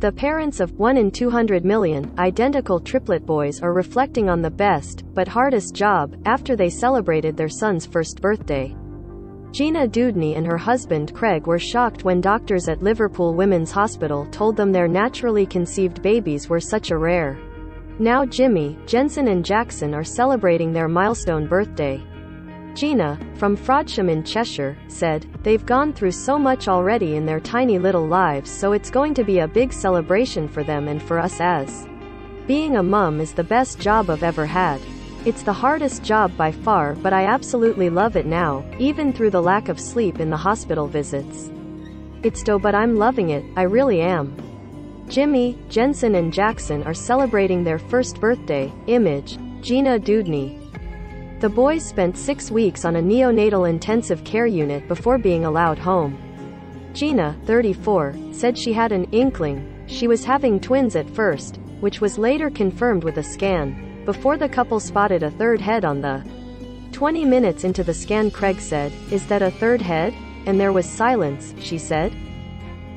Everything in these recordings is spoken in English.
The parents of 1 in 200 million identical triplet boys are reflecting on the best, but hardest job, after they celebrated their son's first birthday. Gina Dewdney and her husband Craig were shocked when doctors at Liverpool Women's Hospital told them their naturally conceived babies were such a rare. Now Jimmy, Jensen and Jackson are celebrating their milestone birthday. Gina, from Frodsham in Cheshire, said, They've gone through so much already in their tiny little lives so it's going to be a big celebration for them and for us as. Being a mum is the best job I've ever had. It's the hardest job by far but I absolutely love it now, even through the lack of sleep in the hospital visits. It's do but I'm loving it, I really am. Jimmy, Jensen and Jackson are celebrating their first birthday, image, Gina Dewdney. The boys spent six weeks on a neonatal intensive care unit before being allowed home. Gina, 34, said she had an inkling, she was having twins at first, which was later confirmed with a scan, before the couple spotted a third head on the 20 minutes into the scan Craig said, is that a third head? And there was silence, she said.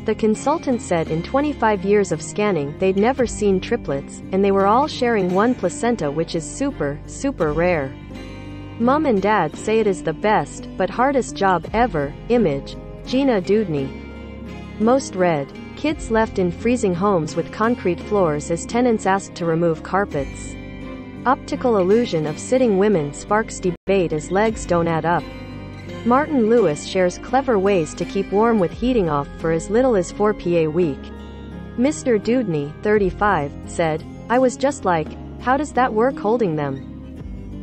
The consultant said in 25 years of scanning they'd never seen triplets, and they were all sharing one placenta which is super, super rare. Mom and Dad say it is the best, but hardest job ever. Image. Gina Dewdney. Most read. Kids left in freezing homes with concrete floors as tenants asked to remove carpets. Optical illusion of sitting women sparks debate as legs don't add up. Martin Lewis shares clever ways to keep warm with heating off for as little as 4 pa week. Mr. Dewdney, 35, said, I was just like, how does that work holding them?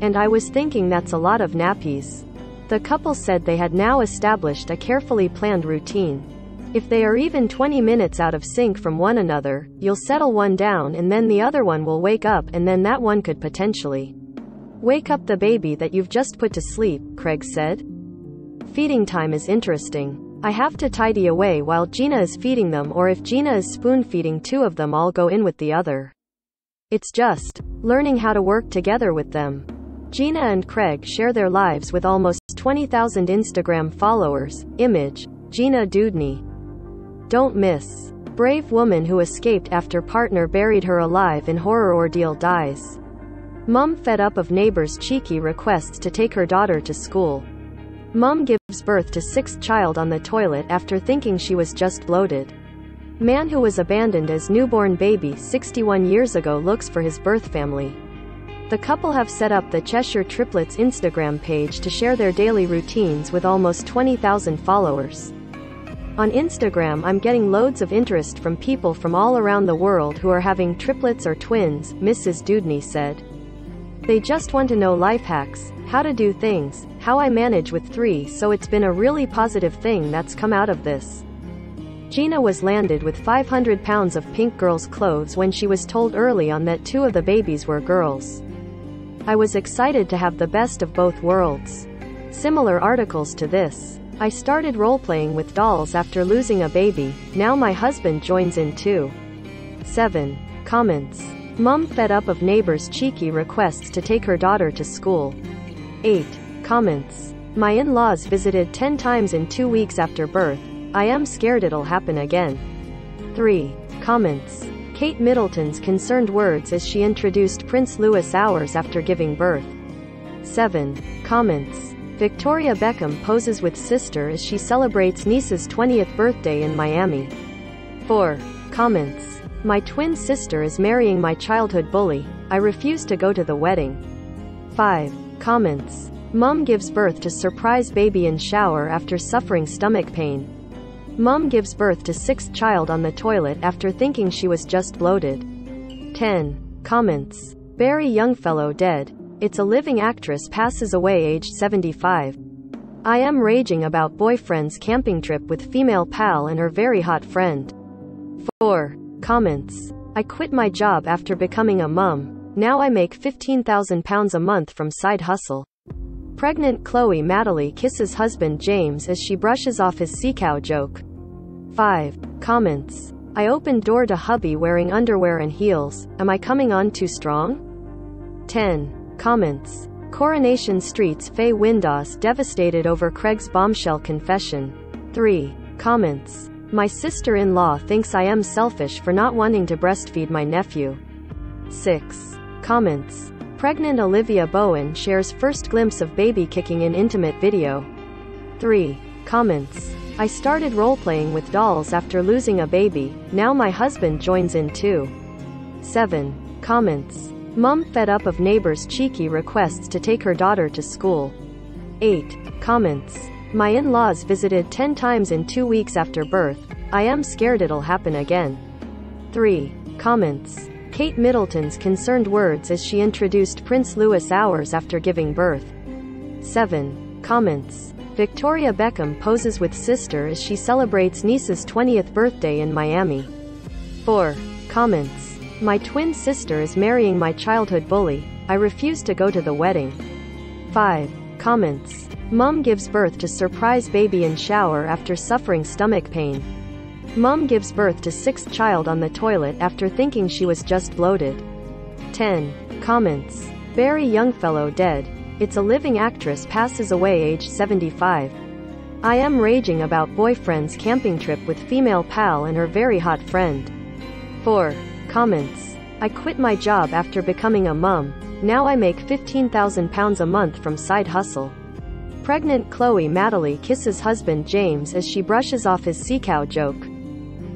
And I was thinking that's a lot of nappies. The couple said they had now established a carefully planned routine. If they are even 20 minutes out of sync from one another, you'll settle one down and then the other one will wake up and then that one could potentially wake up the baby that you've just put to sleep, Craig said. Feeding time is interesting. I have to tidy away while Gina is feeding them or if Gina is spoon feeding two of them I'll go in with the other. It's just learning how to work together with them. Gina and Craig share their lives with almost 20,000 Instagram followers. Image, Gina Dewdney. Don't miss. Brave woman who escaped after partner buried her alive in horror ordeal dies. Mum fed up of neighbors' cheeky requests to take her daughter to school. Mum gives birth to sixth child on the toilet after thinking she was just bloated. Man who was abandoned as newborn baby 61 years ago looks for his birth family. The couple have set up the Cheshire Triplets Instagram page to share their daily routines with almost 20,000 followers. On Instagram I'm getting loads of interest from people from all around the world who are having triplets or twins, Mrs. Dewdney said. They just want to know life hacks, how to do things, how I manage with three so it's been a really positive thing that's come out of this. Gina was landed with 500 pounds of pink girls clothes when she was told early on that two of the babies were girls. I was excited to have the best of both worlds. Similar articles to this. I started role-playing with dolls after losing a baby, now my husband joins in too. 7. Comments. Mum fed up of neighbors' cheeky requests to take her daughter to school. 8. Comments. My in-laws visited 10 times in 2 weeks after birth. I am scared it'll happen again. 3. Comments. Kate Middleton's concerned words as she introduced Prince Louis hours after giving birth. 7. Comments. Victoria Beckham poses with sister as she celebrates niece's 20th birthday in Miami. 4. Comments. My twin sister is marrying my childhood bully. I refuse to go to the wedding. 5. Comments. Mum gives birth to surprise baby in shower after suffering stomach pain. Mom gives birth to sixth child on the toilet after thinking she was just bloated. 10. Comments. Barrie Youngfellow dead. It's a living actress passes away aged 75. I am raging about boyfriend's camping trip with female pal and her very hot friend. 4. Comments. I quit my job after becoming a mum. Now I make 15,000 pounds a month from side hustle. Pregnant Chloe Madeley kisses husband James as she brushes off his sea cow joke. 5. Comments. I opened door to hubby wearing underwear and heels. Am I coming on too strong? 10. Comments. Coronation Street's Faye Windass devastated over Craig's bombshell confession. 3. Comments. My sister-in-law thinks I am selfish for not wanting to breastfeed my nephew. 6. Comments. Pregnant Olivia Bowen shares first glimpse of baby kicking in intimate video. 3. Comments. I started role-playing with dolls after losing a baby, now my husband joins in too. 7. Comments. Mum fed up of neighbors' cheeky requests to take her daughter to school. 8. Comments. My in-laws visited 10 times in 2 weeks after birth. I am scared it'll happen again. 3. Comments. Kate Middleton's concerned words as she introduced Prince Louis hours after giving birth. 7. Comments. Victoria Beckham poses with sister as she celebrates niece's 20th birthday in Miami. 4. Comments. My twin sister is marrying my childhood bully. I refuse to go to the wedding. 5. Comments. Mum gives birth to surprise baby in shower after suffering stomach pain. Mum gives birth to sixth child on the toilet after thinking she was just bloated. 10. Comments. Barrie Youngfellow dead. It's a living actress passes away age 75. I am raging about boyfriend's camping trip with female pal and her very hot friend. 4. Comments. I quit my job after becoming a mum. Now I make 15,000 pounds a month from side hustle. Pregnant Chloe Madeley kisses husband James as she brushes off his sea cow joke.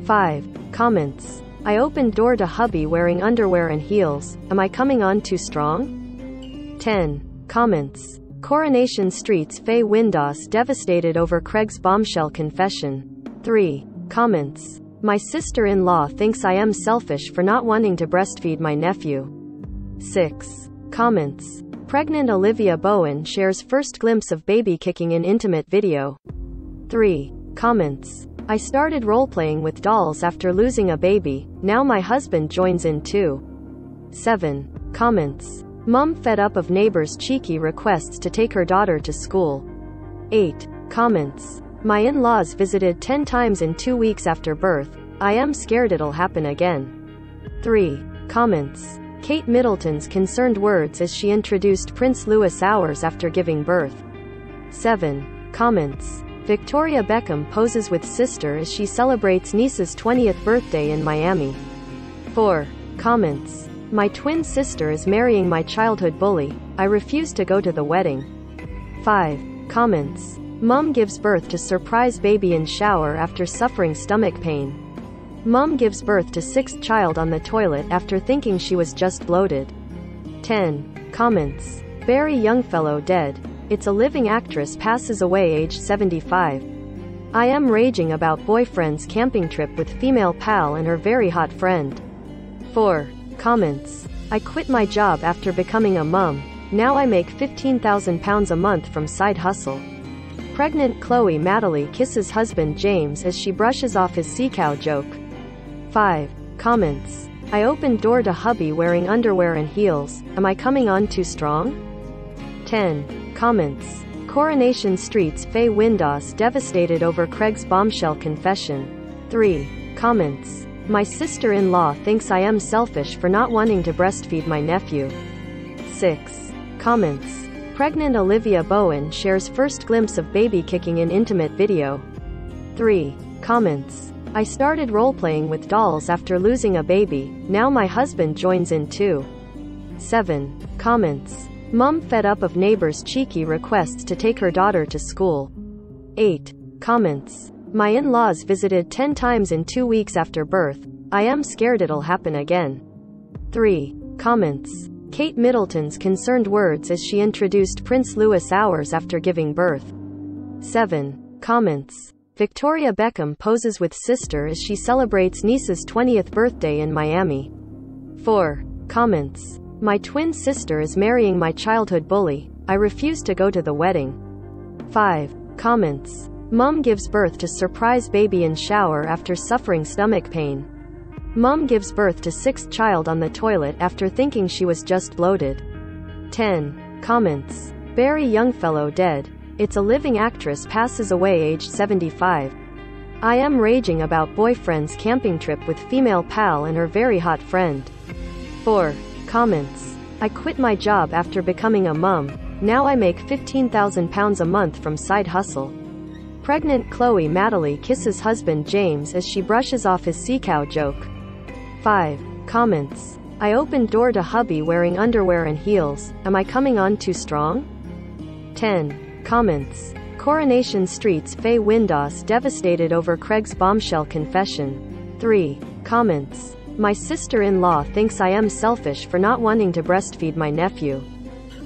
5. Comments. I opened door to hubby wearing underwear and heels. Am I coming on too strong? 10. Comments. Coronation Street's Faye Windass devastated over Craig's bombshell confession. 3. Comments. My sister-in-law thinks I am selfish for not wanting to breastfeed my nephew. 6. Comments. Pregnant Olivia Bowen shares first glimpse of baby kicking in intimate video. 3. Comments. I started role-playing with dolls after losing a baby, now my husband joins in too. 7. Comments. Mum fed up of neighbors' cheeky requests to take her daughter to school. 8. Comments. My in-laws visited 10 times in 2 weeks after birth. I am scared it'll happen again. 3. Comments. Kate Middleton's concerned words as she introduced Prince Louis hours after giving birth. 7. Comments. Victoria Beckham poses with sister as she celebrates niece's 20th birthday in Miami. 4. Comments. My twin sister is marrying my childhood bully. I refuse to go to the wedding. 5. Comments. Mum gives birth to surprise baby in shower after suffering stomach pain. Mum gives birth to sixth child on the toilet after thinking she was just bloated. 10. Comments. Barrie Youngfellow dead. It's a living actress passes away age 75. I am raging about boyfriend's camping trip with female pal and her very hot friend. 4. Comments. I quit my job after becoming a mum. Now I make 15,000 pounds a month from side hustle. Pregnant Chloe Madeley kisses husband James as she brushes off his sea cow joke. 5. Comments. I opened door to hubby wearing underwear and heels. Am I coming on too strong? 10. Comments. Coronation Street's Faye Windass devastated over Craig's bombshell confession. 3. Comments. My sister-in-law thinks I am selfish for not wanting to breastfeed my nephew. 6. Comments. Pregnant Olivia Bowen shares first glimpse of baby kicking in intimate video. 3. Comments. I started role-playing with dolls after losing a baby, now my husband joins in too. 7. Comments. Mum fed up of neighbors' cheeky requests to take her daughter to school. 8. Comments. My in-laws visited 10 times in 2 weeks after birth. I am scared it'll happen again. 3. Comments. Kate Middleton's concerned words as she introduced Prince Louis hours after giving birth. 7. Comments. Victoria Beckham poses with sister as she celebrates niece's 20th birthday in Miami. 4. Comments. My twin sister is marrying my childhood bully. I refuse to go to the wedding. 5. Comments. Mum gives birth to surprise baby in shower after suffering stomach pain. Mum gives birth to sixth child on the toilet after thinking she was just bloated. 10. Comments. Barrie Youngfellow dead. It's a living actress passes away aged 75. I am raging about boyfriend's camping trip with female pal and her very hot friend. 4. Comments. I quit my job after becoming a mum. Now I make 15,000 pounds a month from side hustle. Pregnant Chloe Madeley kisses husband James as she brushes off his sea cow joke. 5. Comments. I opened door to hubby wearing underwear and heels. Am I coming on too strong? 10. Comments. Coronation Street's Faye Windass devastated over Craig's bombshell confession. 3. Comments. My sister-in-law thinks I am selfish for not wanting to breastfeed my nephew.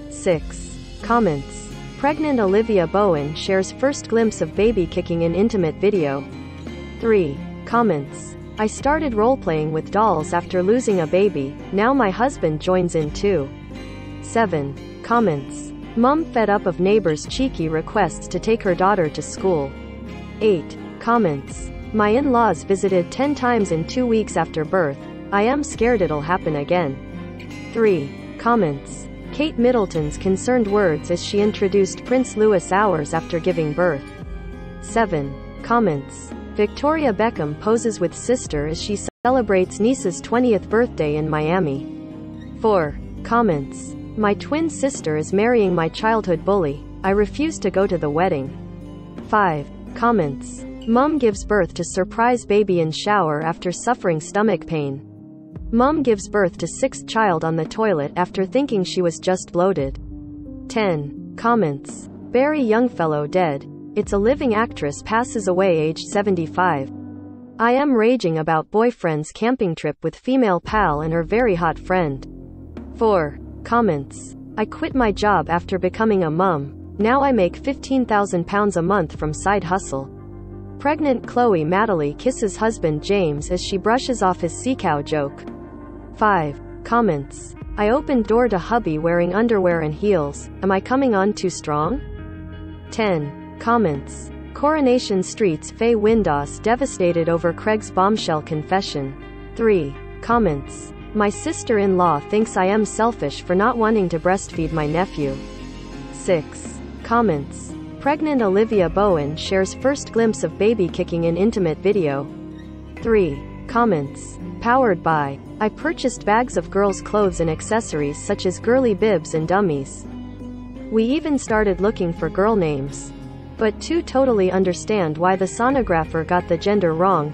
6. Comments. Pregnant Olivia Bowen shares first glimpse of baby kicking in intimate video. 3. Comments. I started role-playing with dolls after losing a baby, now my husband joins in too. 7. Comments. Mum fed up of neighbors' cheeky requests to take her daughter to school. 8. Comments. My in-laws visited 10 times in 2 weeks after birth. I am scared it'll happen again. 3. Comments. Kate Middleton's concerned words as she introduced Prince Louis hours after giving birth. 7. Comments. Victoria Beckham poses with sister as she celebrates niece's 20th birthday in Miami. 4. Comments. My twin sister is marrying my childhood bully. I refuse to go to the wedding. 5. Comments. Mum gives birth to surprise baby in shower after suffering stomach pain. Mum gives birth to sixth child on the toilet after thinking she was just bloated. 10. Comments. Barrie Youngfellow dead. It's a living actress passes away aged 75. I am raging about boyfriend's camping trip with female pal and her very hot friend. 4. Comments. I quit my job after becoming a mum. Now I make 15,000 pounds a month from side hustle. Pregnant Chloe Madeley kisses husband James as she brushes off his sea cow joke. 5. Comments. I opened door to hubby wearing underwear and heels. Am I coming on too strong? 10. Comments. Coronation Street's Faye Windass devastated over Craig's bombshell confession. 3. Comments. My sister-in-law thinks I am selfish for not wanting to breastfeed my nephew. 6. Comments. Pregnant Olivia Bowen shares first glimpse of baby kicking in intimate video. 3. Comments. Powered by. I purchased bags of girls' clothes and accessories such as girly bibs and dummies. We even started looking for girl names. But two totally understand why the sonographer got the gender wrong